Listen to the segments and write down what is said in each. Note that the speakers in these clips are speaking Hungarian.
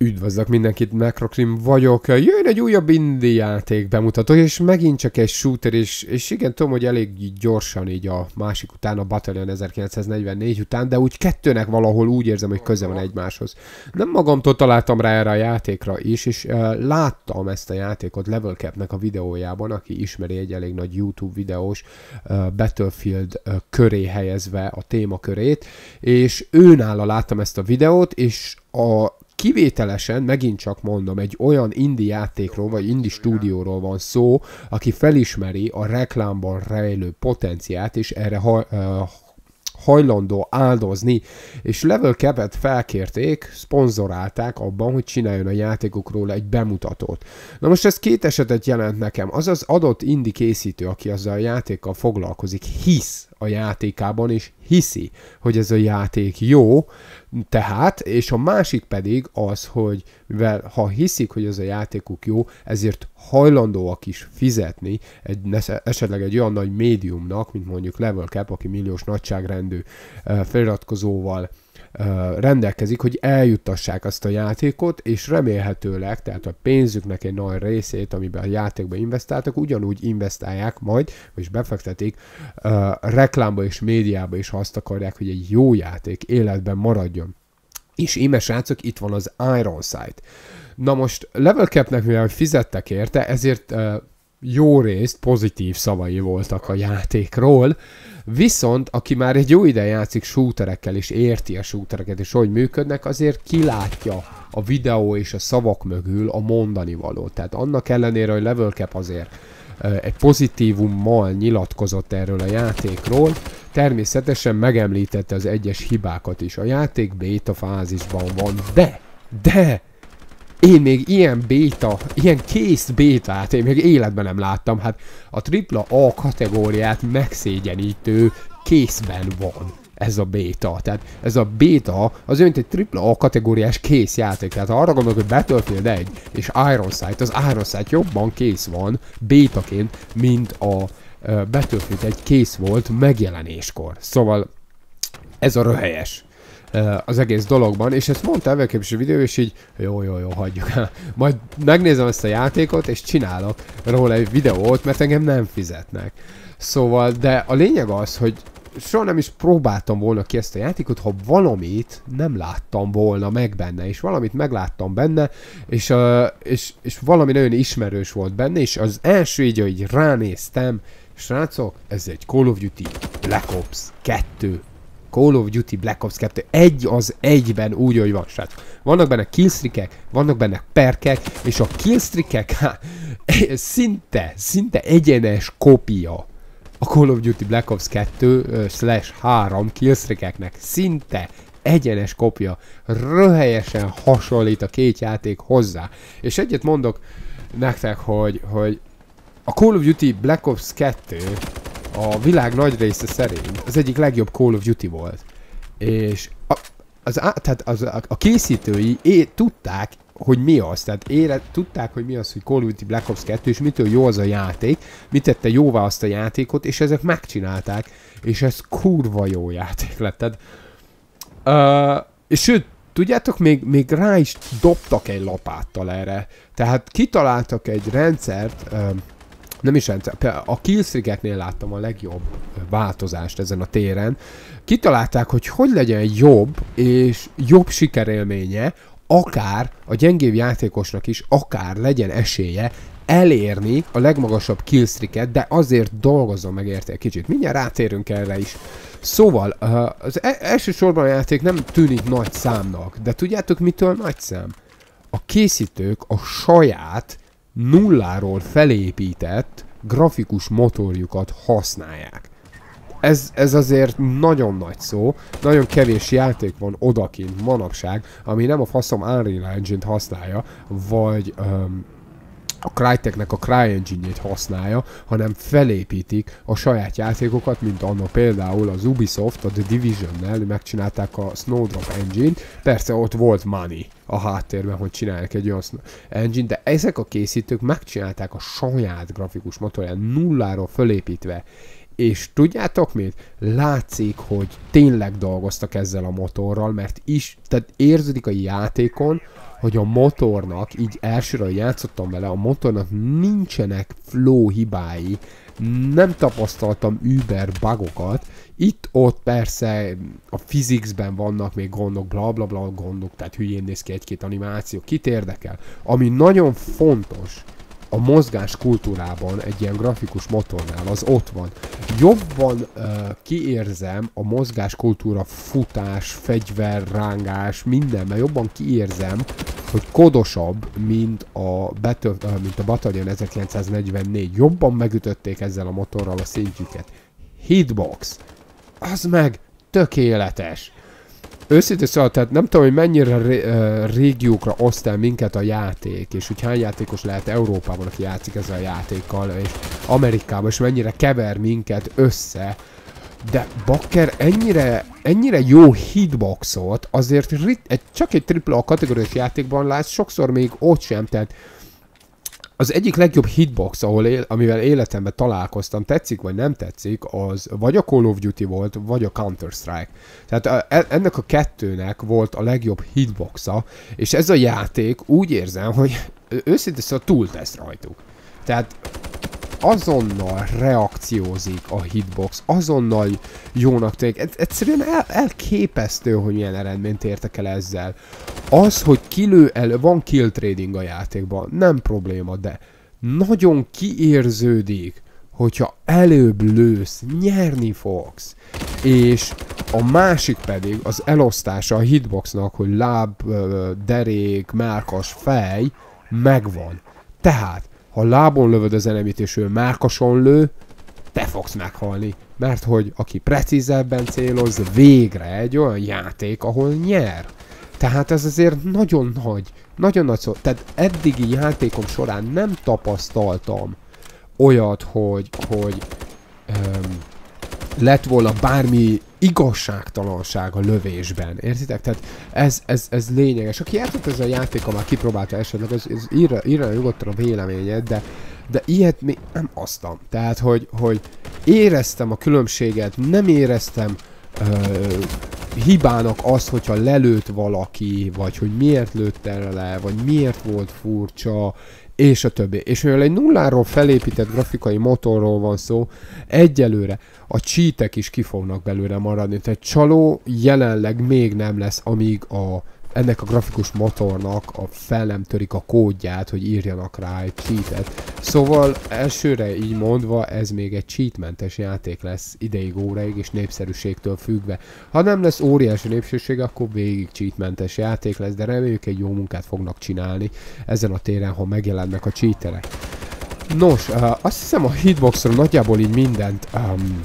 Üdvözlök mindenkit, Macrocrim vagyok. Jön egy újabb indie játék bemutató, és megint csak egy shooter, és, és igen, tudom, hogy elég gyorsan így a másik után, a Battalion 1944 után, de úgy kettőnek valahol úgy érzem, hogy köze van egymáshoz. Nem magamtól találtam rá erre a játékra is, és uh, láttam ezt a játékot Level Cap-nek a videójában, aki ismeri egy elég nagy YouTube videós uh, Battlefield uh, köré helyezve a témakörét, és őnála láttam ezt a videót, és a kivételesen, megint csak mondom, egy olyan indi játékról, vagy indi stúdióról van szó, aki felismeri a reklámban rejlő potenciát, és erre ha, uh, hajlandó áldozni, és Level Cap-et felkérték, szponzorálták abban, hogy csináljon a játékokról egy bemutatót. Na most ez két esetet jelent nekem. Az az adott indi készítő, aki azzal a játékkal foglalkozik, hisz a játékában, és hiszi, hogy ez a játék jó, tehát, és a másik pedig az, hogy mivel ha hiszik, hogy ez a játékuk jó, ezért hajlandóak is fizetni egy, esetleg egy olyan nagy médiumnak, mint mondjuk Level Cap, aki milliós nagyságrendű feliratkozóval rendelkezik, hogy eljuttassák azt a játékot, és remélhetőleg, tehát a pénzüknek egy nagy részét, amiben a játékba investáltak, ugyanúgy investálják majd, és befektetik uh, reklámba és médiába is, ha azt akarják, hogy egy jó játék életben maradjon. És íme srácok, itt van az Iron Sight. Na most Level Capnek, mivel fizettek érte, ezért uh, jó részt pozitív szavai voltak a játékról, viszont aki már egy jó ide játszik shooterekkel, és érti a shootereket, és hogy működnek, azért kilátja a videó és a szavak mögül a mondani valót. Tehát annak ellenére, hogy Level Cap azért egy pozitívummal nyilatkozott erről a játékról, természetesen megemlítette az egyes hibákat is. A játék beta fázisban van, de, de én még ilyen béta, ilyen kész bétát én még életben nem láttam. Hát a tripla A kategóriát megszégyenítő készben van ez a béta. Tehát ez a béta az olyan, egy tripla A kategóriás kész játék. Tehát ha arra gondolok, hogy Battlefield 1 és Iron Sight, az Iron Sight jobban kész van bétaként, mint a Battlefield 1 kész volt megjelenéskor. Szóval ez a röhelyes az egész dologban, és ezt mondta a videó, és így jó, jó, jó, hagyjuk. Majd megnézem ezt a játékot, és csinálok róla egy videót, mert engem nem fizetnek. Szóval, de a lényeg az, hogy soha nem is próbáltam volna ki ezt a játékot, ha valamit nem láttam volna meg benne, és valamit megláttam benne, és, uh, és, és valami nagyon ismerős volt benne, és az első így, hogy ránéztem, srácok, ez egy Call of Duty Black Ops 2 Call of Duty Black Ops 2 egy az egyben úgy, hogy van, srác. Vannak benne killstreakek, vannak benne perkek, és a killstreakek szinte, szinte egyenes kopia a Call of Duty Black Ops 2 slash 3 killstreakeknek. Szinte egyenes kopia. Röhelyesen hasonlít a két játék hozzá. És egyet mondok nektek, hogy, hogy a Call of Duty Black Ops 2 a világ nagy része szerint az egyik legjobb Call of Duty volt. És a, az, tehát az, a, a készítői é, tudták, hogy mi az. Tehát ére, tudták, hogy mi az, hogy Call of Duty Black Ops 2, és mitől jó az a játék, mit tette jóvá azt a játékot, és ezek megcsinálták, és ez kurva jó játék lett. Tehát, uh, és sőt, tudjátok, még, még rá is dobtak egy lapáttal erre. Tehát kitaláltak egy rendszert, uh, nem is rendszer, a killstreakeknél láttam a legjobb változást ezen a téren. Kitalálták, hogy hogy legyen jobb és jobb sikerélménye, akár a gyengébb játékosnak is, akár legyen esélye elérni a legmagasabb killstreaket, de azért dolgozzon meg érte egy kicsit. Mindjárt rátérünk erre is. Szóval, az e- elsősorban a játék nem tűnik nagy számnak, de tudjátok mitől nagy szám? A készítők a saját nulláról felépített grafikus motorjukat használják. Ez, ez azért nagyon nagy szó, nagyon kevés játék van odakint manapság, ami nem a faszom Unreal Engine-t használja, vagy um, a Cryteknek a CryEngine-ét használja, hanem felépítik a saját játékokat, mint annak például az Ubisoft, a The Division-nel megcsinálták a Snowdrop Engine-t, persze ott volt money a háttérben, hogy csinálják egy olyan engine, de ezek a készítők megcsinálták a saját grafikus motorját nulláról fölépítve, és tudjátok mit? Látszik, hogy tényleg dolgoztak ezzel a motorral, mert is, tehát érződik a játékon, hogy a motornak, így elsőre játszottam vele, a motornak nincsenek flow hibái, nem tapasztaltam Uber bugokat, itt-ott persze a physicsben vannak még gondok, bla bla bla gondok, tehát hülyén néz ki egy-két animáció, kit érdekel. Ami nagyon fontos, a mozgás kultúrában egy ilyen grafikus motornál, az ott van. Jobban uh, kiérzem a mozgás kultúra futás, fegyver, rángás, mindenben jobban kiérzem, hogy kodosabb, mint a, Battle, uh, mint a Battalion 1944. Jobban megütötték ezzel a motorral a szintjüket. Hitbox. Az meg tökéletes. Őszintén szóval, tehát nem tudom, hogy mennyire ré, régiókra oszt el minket a játék, és hogy hány játékos lehet Európában, aki játszik ezzel a játékkal, és Amerikában, és mennyire kever minket össze, de Bakker ennyire, ennyire jó hitboxot, azért rit, egy, csak egy AAA kategóriás játékban látsz, sokszor még ott sem, tehát az egyik legjobb hitbox, ahol él, amivel életemben találkoztam, tetszik vagy nem tetszik, az vagy a Call of Duty volt, vagy a Counter-Strike. Tehát e, ennek a kettőnek volt a legjobb hitboxa, és ez a játék úgy érzem, hogy őszintén szóval túltesz rajtuk. Tehát azonnal reakciózik a hitbox, azonnal jónak tűnik. Egyszerűen el, elképesztő, hogy milyen eredményt értek el ezzel. Az, hogy kilő el, van kill trading a játékban, nem probléma, de nagyon kiérződik, hogyha előbb lősz, nyerni fogsz. És a másik pedig az elosztása a hitboxnak, hogy láb, derék, márkas, fej, megvan. Tehát ha lábon lövöd az enemit és ő márkason lő, te fogsz meghalni. Mert hogy aki precízebben céloz, végre egy olyan játék, ahol nyer. Tehát ez azért nagyon nagy, nagyon nagy szó. Tehát eddigi játékom során nem tapasztaltam olyat, hogy, hogy um, lett volna bármi igazságtalanság a lövésben, értitek? Tehát ez, ez, ez lényeges. Aki játszott ez a játéka, már kipróbálta esetleg, az, az írja, írja nyugodtan a véleményed, de, de ilyet még nem aztam. Tehát, hogy, hogy éreztem a különbséget, nem éreztem ö, hibának az, hogyha lelőtt valaki, vagy hogy miért lőtte le, vagy miért volt furcsa, és a többi. És mivel egy nulláról felépített grafikai motorról van szó, egyelőre a cheatek is ki fognak belőle maradni. Tehát csaló jelenleg még nem lesz, amíg a ennek a grafikus motornak a fel nem törik a kódját, hogy írjanak rá egy cheatet. Szóval elsőre így mondva ez még egy cheatmentes játék lesz ideig óraig és népszerűségtől függve. Ha nem lesz óriási népszerűség, akkor végig cheatmentes játék lesz, de reméljük egy jó munkát fognak csinálni ezen a téren, ha megjelennek a cheaterek. Nos, azt hiszem a hitboxról nagyjából így mindent um,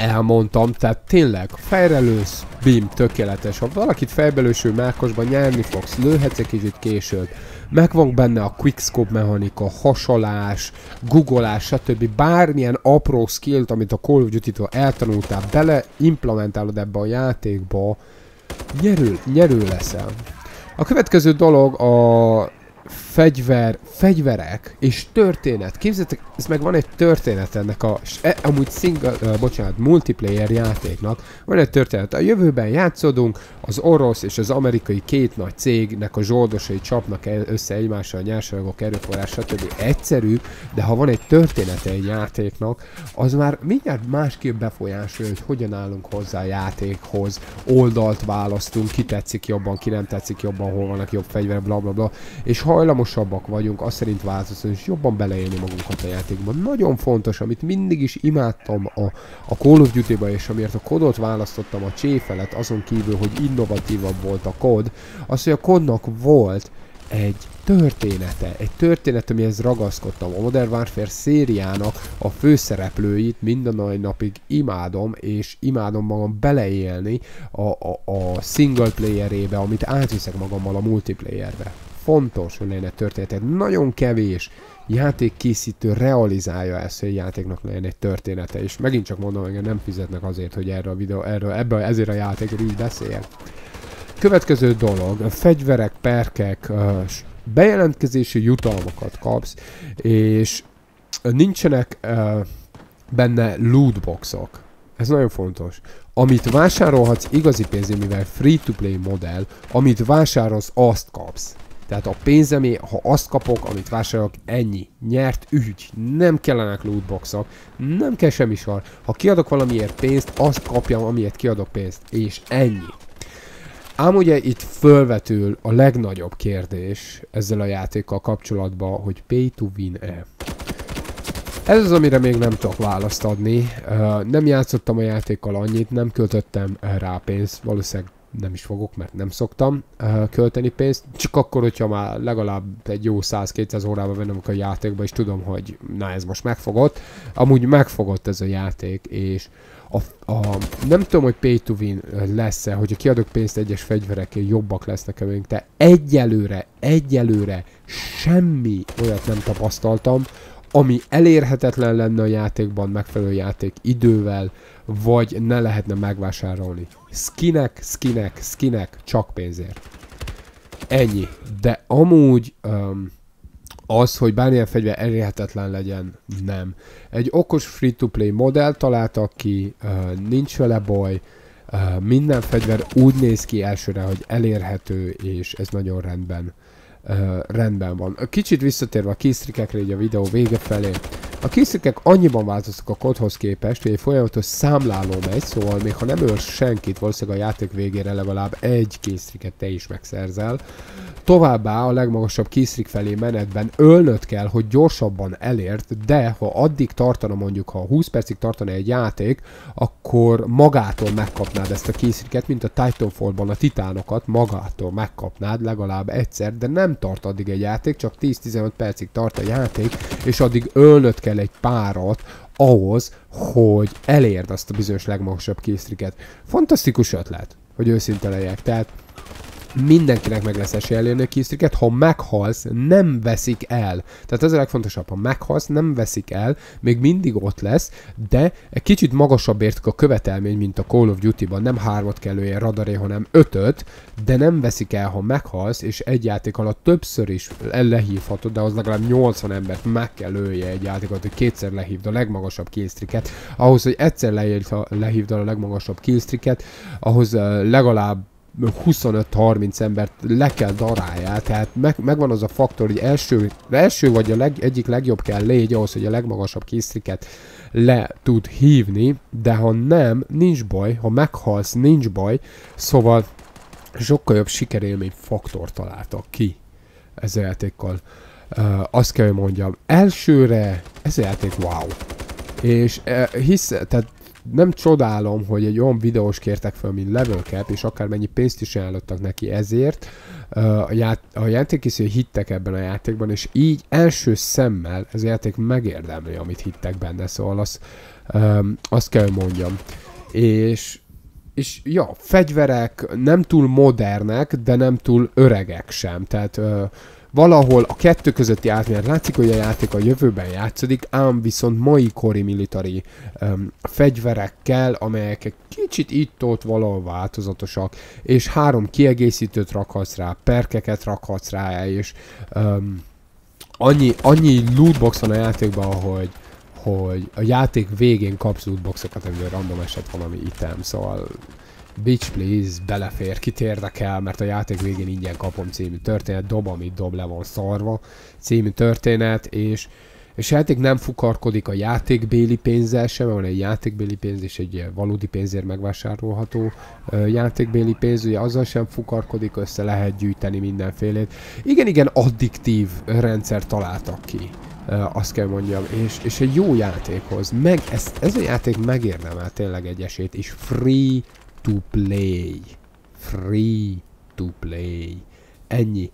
elmondtam, tehát tényleg fejrelősz, bim, tökéletes. Ha valakit fejbelőső mákosban nyerni fogsz, lőhetsz egy kicsit később. Megvan benne a quickscope mechanika, hasalás, googolás, stb. Bármilyen apró skillt, amit a Call of Duty-tól eltanultál, bele implementálod ebbe a játékba, nyerő, nyerő leszel. A következő dolog a fegyver, fegyverek és történet. Képzeljétek, ez meg van egy történet ennek a, e, amúgy single, uh, bocsánat, multiplayer játéknak. Van egy történet. A jövőben játszodunk, az orosz és az amerikai két nagy cégnek a zsoldosai csapnak össze egymással a nyersanyagok, erőforrás, stb. Egyszerű, de ha van egy története egy játéknak, az már mindjárt másképp befolyásolja, hogy hogyan állunk hozzá a játékhoz, oldalt választunk, ki tetszik jobban, ki nem tetszik jobban, hol vannak jobb fegyverek, bla bla bla, és hajlamosabbak vagyunk, azt szerint változtatni, és jobban beleélni magunkat a játékban. Nagyon fontos, amit mindig is imádtam a, a Call of Duty-ba, és amiért a kodot választottam a cséfelet, azon kívül, hogy innovatívabb volt a kod, az, hogy a kodnak volt egy története, egy történet, amihez ragaszkodtam. A Modern Warfare szériának a főszereplőit minden a napig imádom, és imádom magam beleélni a, a, a single playerébe, amit átviszek magammal a multiplayerbe. Fontos, hogy legyen egy történet. Nagyon kevés játékkészítő realizálja ezt, hogy a játéknak legyen egy története, és megint csak mondom, hogy nem fizetnek azért, hogy erről a videó, erről, ebből, ezért a játékról így beszéljek. Következő dolog, a fegyverek, perkek, bejelentkezési jutalmakat kapsz, és nincsenek benne lootboxok. Ez nagyon fontos. Amit vásárolhatsz igazi pénzé, mivel free-to-play modell, amit vásárolsz, azt kapsz. Tehát a pénzemé, ha azt kapok, amit vásárolok, ennyi. Nyert ügy. Nem kellenek lootboxok. Nem kell semmi sor. Ha kiadok valamiért pénzt, azt kapjam, amiért kiadok pénzt. És ennyi. Ám ugye itt fölvetül a legnagyobb kérdés ezzel a játékkal kapcsolatban, hogy pay to win-e. Ez az, amire még nem tudok választ adni. Nem játszottam a játékkal annyit, nem költöttem rá pénzt, valószínűleg nem is fogok, mert nem szoktam uh, költeni pénzt, csak akkor, hogyha már legalább egy jó 100-200 órában vennem a játékba, és tudom, hogy na ez most megfogott. Amúgy megfogott ez a játék, és a, a, nem tudom, hogy pay to win lesz-e, hogyha kiadok pénzt egyes fegyverekkel, jobbak lesznek-e de egyelőre, egyelőre semmi olyat nem tapasztaltam, ami elérhetetlen lenne a játékban megfelelő játék idővel, vagy ne lehetne megvásárolni. Skinek, skinek, skinek, csak pénzért. Ennyi. De amúgy um, az, hogy bármilyen fegyver elérhetetlen legyen, nem. Egy okos free-to-play modell találtak ki, uh, nincs vele baj, uh, minden fegyver úgy néz ki elsőre, hogy elérhető, és ez nagyon rendben rendben van. Kicsit visszatérve a kisztrikekre így a videó vége felé, a készikek annyiban változtak a kodhoz képest, hogy egy folyamatos számláló megy, szóval még ha nem őrsz senkit, valószínűleg a játék végére legalább egy készriket te is megszerzel. Továbbá a legmagasabb készrik felé menetben ölnöd kell, hogy gyorsabban elért, de ha addig tartana mondjuk, ha 20 percig tartana egy játék, akkor magától megkapnád ezt a készriket, mint a Titanfallban a titánokat magától megkapnád legalább egyszer, de nem tart addig egy játék, csak 10-15 percig tart a játék, és addig ölnöd kell egy párat ahhoz, hogy elérd azt a bizonyos legmagasabb készriket. Fantasztikus ötlet, hogy őszinte legyek. Tehát mindenkinek meg lesz esélye elérni a kisztriket, ha meghalsz, nem veszik el. Tehát ez a legfontosabb, ha meghalsz, nem veszik el, még mindig ott lesz, de egy kicsit magasabb értük a követelmény, mint a Call of Duty-ban, nem hármat kell lője radaré, hanem ötöt, de nem veszik el, ha meghalsz, és egy játék alatt többször is lehívhatod, de az legalább 80 embert meg kell lője egy játékot, hogy kétszer lehívd a legmagasabb killstreaket. Ahhoz, hogy egyszer lehívd a legmagasabb killstreaket, ahhoz legalább 25-30 embert le kell daráljál, tehát meg, megvan az a faktor, hogy első, első vagy a leg, egyik legjobb kell légy ahhoz, hogy a legmagasabb készriket le tud hívni, de ha nem, nincs baj, ha meghalsz, nincs baj, szóval sokkal jobb sikerélmény faktor találtak ki ezzel játékkal. Uh, azt kell, hogy mondjam, elsőre ez a játék wow. És uh, hisz, tehát nem csodálom, hogy egy olyan videós kértek fel, mint Level Cap, és akármennyi pénzt is ajánlottak neki ezért, a, ját, a játékészítői hittek ebben a játékban, és így első szemmel ez a játék megérdemli, amit hittek benne, szóval azt, um, azt kell mondjam. És és ja, fegyverek nem túl modernek, de nem túl öregek sem. Tehát uh, valahol a kettő közötti átmenet látszik, hogy a játék a jövőben játszódik, ám viszont mai kori military um, fegyverekkel, amelyek egy kicsit itt-ott valahol változatosak, és három kiegészítőt rakhatsz rá, perkeket rakhatsz rá, és um, annyi, annyi lootbox van a játékban, hogy hogy a játék végén kapsz lootboxokat, amivel random eset valami item, szóval Bitch please, belefér, kit érdekel, mert a játék végén ingyen kapom című történet, dob, amit dob, le van szarva című történet, és és a játék nem fukarkodik a játékbéli pénzzel sem, van egy játékbéli pénz és egy valódi pénzért megvásárolható játékbéli pénz, ugye azzal sem fukarkodik, össze lehet gyűjteni mindenfélét. Igen, igen, addiktív rendszer találtak ki, azt kell mondjam, és, és egy jó játékhoz, meg, ez, ez a játék megérdemel tényleg egy esélyt, és free to play. Free to play. Ennyi.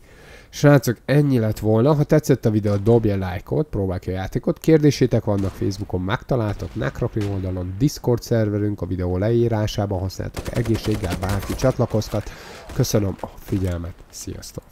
Srácok, ennyi lett volna. Ha tetszett a videó, dobja lájkot, próbálj ki a játékot. Kérdésétek vannak Facebookon, megtaláltok, Necropri oldalon, Discord szerverünk, a videó leírásában használtok egészséggel, bárki csatlakozhat. Köszönöm a figyelmet, sziasztok!